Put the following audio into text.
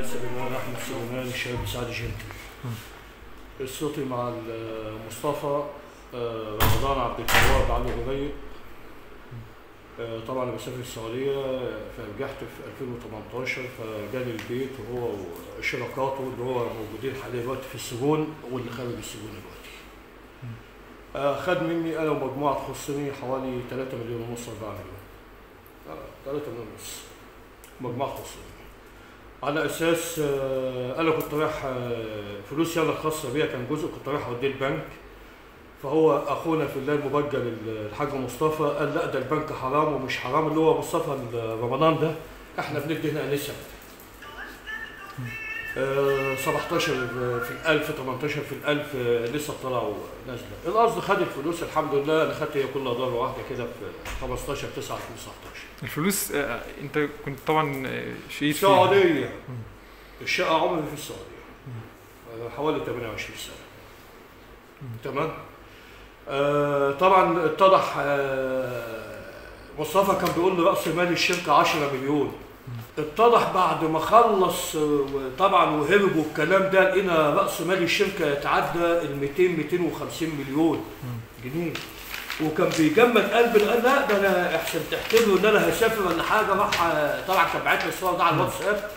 معي سليمان احمد سليمان الشاب سعد جنتي قصتي مع مصطفى رمضان عبد الجواد علي غبير آه، طبعا أنا بسافر السعوديه فرجعت في 2018 فجالي البيت وهو وشركاته اللي هو موجودين حاليا دلوقتي في السجون واللي خارج السجون دلوقتي. خد مني أنا ومجموعه تخصني حوالي 3 مليون ونص 4 مليون. آه، 3 مليون ونص. مجموعه تخصني. على أساس آه، أنا كنت رايح آه، فلوسي أنا الخاصه بيا كان جزء كنت رايح أوديه البنك. فهو أخونا في الله المبجل الحاج مصطفى قال لا ده البنك حرام ومش حرام اللي هو مصطفى رمضان ده. إحنا بندي هنا آه، 17 في الألف 18 في الألف آه، لسه طلعوا نازلة. القصد خد الفلوس الحمد لله. أنا خدت هي كلها ضربة واحدة كده في 15 9 2019 الفلوس آه، أنت كنت طبعا آه، فيها. السعودية. الشقة عمري في السعودية. آه، حوالي 28 سنة. تمام؟ آه طبعا اتضح آه مصطفى كان بيقول لي رأس مال الشركة 10 مليون. اتضح بعد ما خلص طبعا وهربوا الكلام ده لقينا رأس مال الشركة يتعدى ال 200 250 مليون جنيه. وكان بيجمد قلب قال لا ده أنا إحسن تحتملوا إن أنا هسافر ولا حاجة راح طبعا كان بعت لي الصور ده على الواتساب.